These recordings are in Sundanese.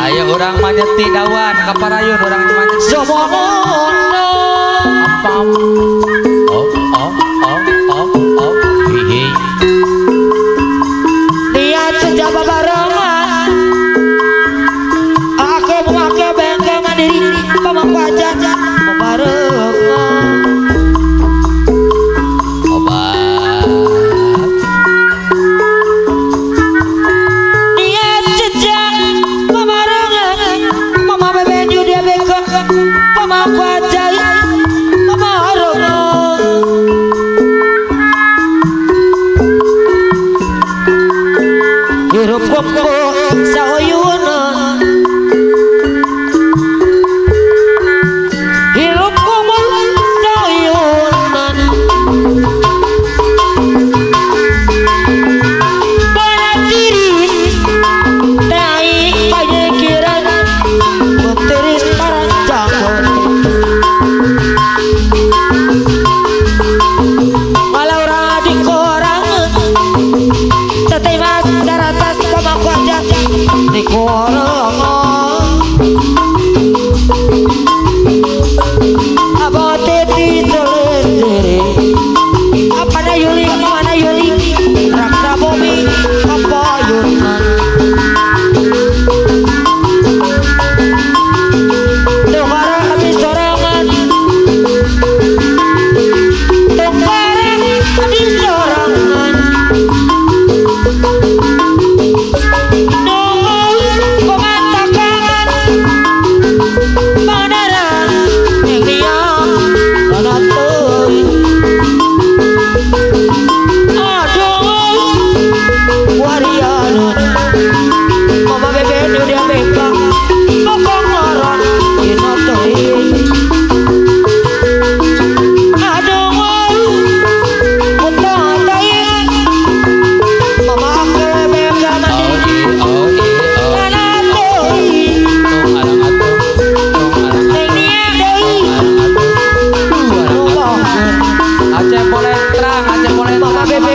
Ayo orang manyeti dawan kaparayun orang manyetti. Sobo.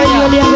Ya.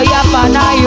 Yo, ya,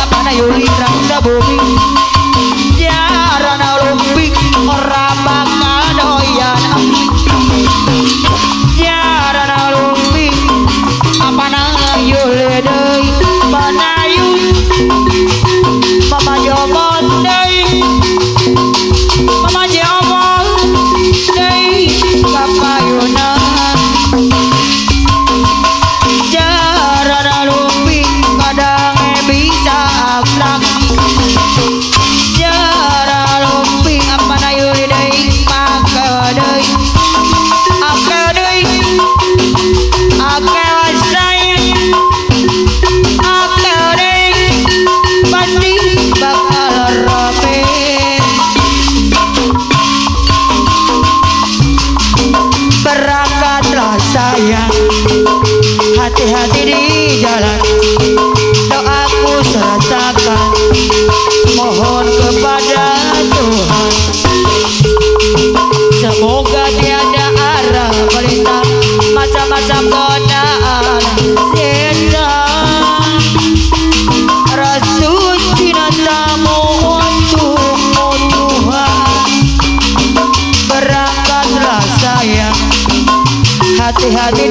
Apana yuli randa bobi. Jarana lombing orang We had